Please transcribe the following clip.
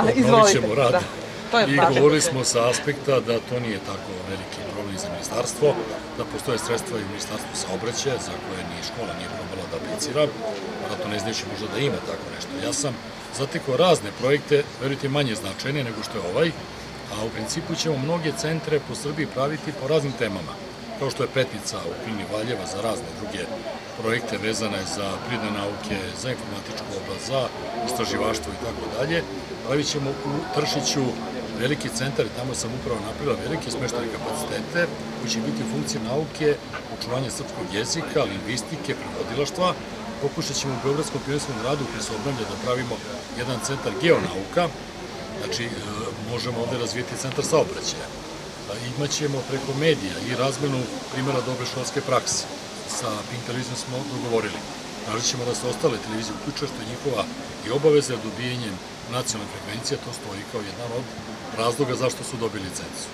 Obnovit ćemo rad. Da. To je I govorili smo sa aspekta da to nije tako veliki problem za ministarstvo, da postoje sredstva i u ministarstvu saobraćaja za koje ni škola nije probala da aplicira, vratno ne znajući možda da ima tako nešto. Ja sam zatekao razne projekte, verujte manje značajne nego što je ovaj, a u principu ćemo mnoge centre po Srbiji praviti po raznim temama kao što je Petnica u Klini Valjeva za razne druge projekte vezane za pridne nauke, za informatičku oblast, za istraživaštvo i tako dalje. Pravit ćemo u Tršiću veliki centar, tamo sam upravo napravila velike smeštane kapacitete koji će biti u funkciji nauke, učuvanja srpskog jezika, lingvistike, prevodilaštva. Pokušat ćemo u Beogradskom pionirskom gradu koji se obnavlja da pravimo jedan centar geonauka, znači e, možemo ovde razvijeti centar saobraćaja imaćemo preko medija i razmenu primjera dobre školske prakse. Sa Pink televizijom smo dogovorili. Tražit ćemo da se ostale televizije uključe, što je njihova i obaveza dobijenjem nacionalne frekvencije, to stoji kao jedan od razloga zašto su dobili licencu.